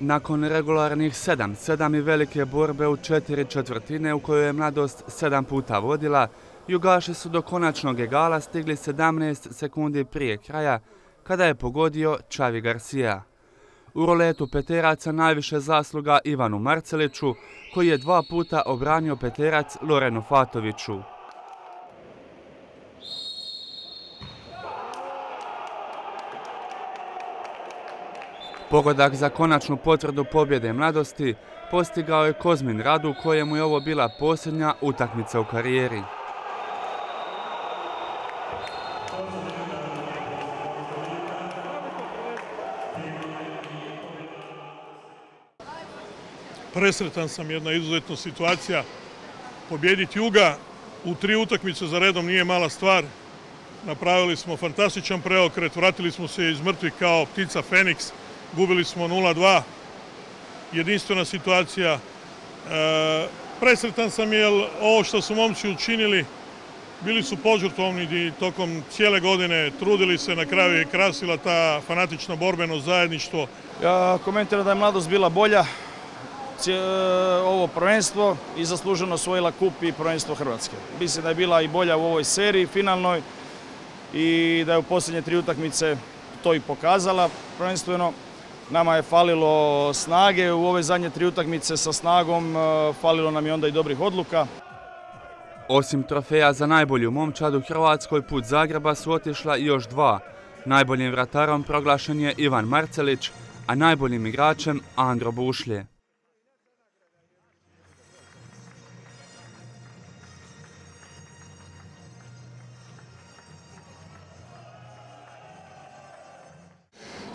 Nakon regularnih sedam, sedam i velike borbe u četiri četvrtine u kojoj je mladost sedam puta vodila, Jugaši su do konačnog egala stigli 17 sekundi prije kraja, kada je pogodio Čavi Garcia. U roletu peteraca najviše zasluga Ivanu Marceliću, koji je dva puta obranio peterac Lorenu Fatoviću. Pogodak za konačnu potvrdu pobjede mladosti postigao je Kozmin Radu kojemu je ovo bila posljednja utakmica u karijeri. Presretan sam jedna izuzetna situacija. Pobjediti Juga u tri utakmice za redom nije mala stvar. Napravili smo fantastičan preokret, vratili smo se iz mrtvih kao ptica Feniks, gubili smo 0-2. Jedinstvena situacija. E, presretan sam jer ovo što su momci učinili, bili su požrtovni i tokom cijele godine trudili se, na kraju je krasila ta fanatična borbeno zajedništvo. Ja komentiram da je mladost bila bolja, ovo prvenstvo i zasluženo osvojila kup i prvenstvo Hrvatske. Mislim da je bila i bolja u ovoj seriji finalnoj i da je u posljednje tri utakmice to i pokazala prvenstveno. Nama je falilo snage u ove zadnje tri utakmice sa snagom, e, falilo nam je onda i dobrih odluka. Osim trofeja za najbolju momčad u Hrvatskoj, put Zagreba su otišla još dva. Najboljim vratarom proglašen je Ivan Marcelić, a najboljim igračem Andro Bušlje.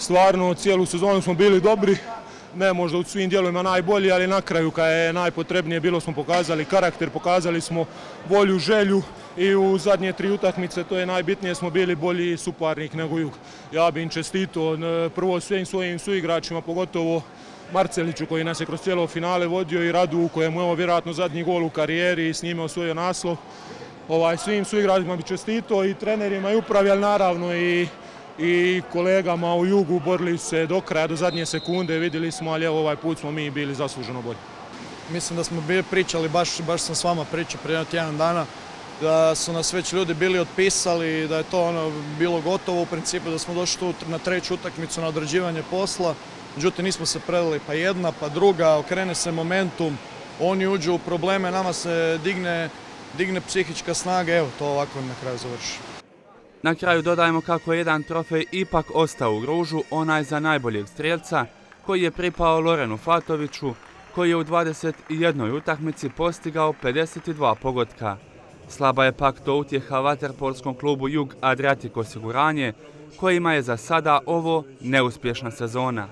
Stvarno cijelu sezonu smo bili dobri, ne možda u svim dijelovima najbolji, ali na kraju kada je najpotrebnije bilo smo pokazali karakter, pokazali smo volju, želju i u zadnje tri utakmice, to je najbitnije, smo bili bolji suparnik nego Jug. Ja bi im čestito prvo svim svojim suigračima, pogotovo Marceliću koji nas je kroz cijelo finale vodio i Radu kojemu je vjerojatno zadnji gol u karijeri i s njime osvojio naslov. Ovaj, svim suigračima bi čestito i trenerima i upravi, ali naravno i i kolegama u jugu borili se do kraja, do zadnje sekunde, vidjeli smo, ali ovaj put smo mi bili zasluženo bolji. Mislim da smo bili pričali, baš, baš sam s vama pričao prije tjedan dana, da su nas već ljudi bili otpisali, da je to ono bilo gotovo u principu, da smo došli tu na treću utakmicu na odrađivanje posla. Međutim, nismo se predali pa jedna, pa druga, okrene se momentum, oni uđu u probleme, nama se digne, digne psihička snaga, evo to ovako na kraju završi. Na kraju dodajemo kako je jedan trofej ipak ostao u gružu, onaj za najboljeg strijelca, koji je pripao Lorenu Fatoviću, koji je u 21. utakmici postigao 52 pogotka. Slaba je pak to utjeha vaterpolskom klubu Jug Adriatic osiguranje, kojima je za sada ovo neuspješna sezona.